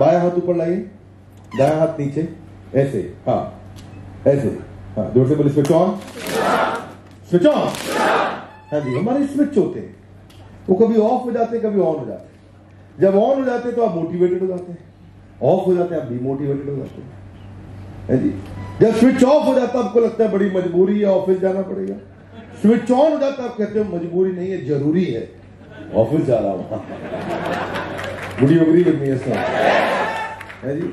बाया हाथ ऊपर लाइए, दाया हाथ नीचे, ऐसे हाँ ऐसे हाँ ज़ोर से बोले स्विच ऑन। Switch on? हाँ जी, हमारे स्विच होते हैं। वो कभी ऑफ़ हो जाते हैं, कभी ऑन हो जाते हैं। जब ऑन हो जाते हैं तो आप मोटिवेटेड हो जाते हैं। ऑफ़ हो जाते हैं, आप डिमोटिवेटेड हो जाते हैं। है जी, जब स्विच ऑफ़ हो जाता है, आपको लगता है बड़ी मजबूरी है ऑफ़िस जाना पड़ेगा। स्विच ऑन हो जाता है, आप कहते हो मजबूरी नहीं है, ज़रूरी है। ऑफ़िस जा रहा हूँ। You agree with me yes है जी?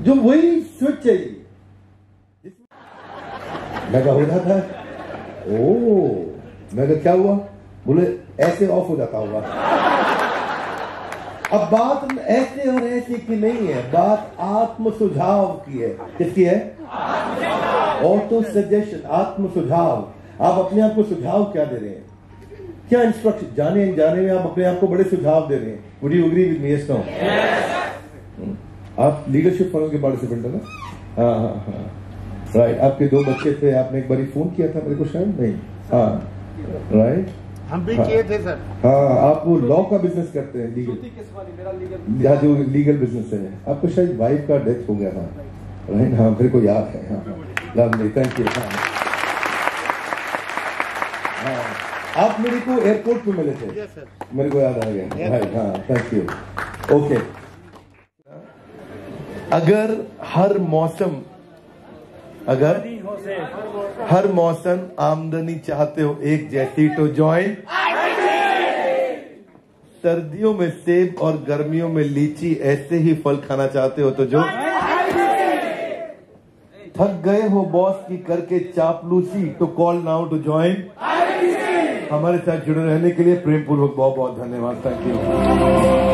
जो वही स्विच है जी। मैं कहा हो जाता है ओ मैं कहा क्या हुआ? बोले ऐसे ऑफ़ हो जाता होगा। अब बात ऐसे और ऐसे की नहीं है। बात आत्म सुझाव की है। किसकी है? ऑटो सजेशन आत्म सुझाव आप अपने आप को सुझाव क्या दे रहे हैं? क्या इंस्ट्रक्शन जाने जाने में आप अपने आप को बड़े सुझाव दे रहे हैं। Would you agree with me yes आप लीडरशिप फॉरम के पार्टिसिपेंट है ना? हाँ हाँ हाँ। राइट आपके दो बच्चे थे आपने एक बार फ़ोन किया था मेरे को शायद? नहीं। हाँ राइट हम भी हाँ। किए थे सर हाँ आप वो लॉ का बिज़नेस करते हैं लीगल मेरा लीगल या जो लीगल बिज़नेस है। आपको शायद वाइफ का डेथ हो गया था राइट हाँ मेरे को याद है हाँ। लवली थैंक यू हाँ। हाँ। आप मेरे को एयरपोर्ट पे मिले थे? मेरे को याद आ गया। राइट हाँ थैंक यू ओके अगर हर मौसम अगर हर मौसम। आमदनी चाहते हो एक जैसी तो ज्वाइन सर्दियों में सेब और गर्मियों में लीची ऐसे ही फल खाना चाहते हो तो जो थक गए हो बॉस की करके चापलूसी तो कॉल नाउ टू ज्वाइन हमारे साथ जुड़े रहने के लिए प्रेम पूर्वक बहुत बहुत धन्यवाद। Thank you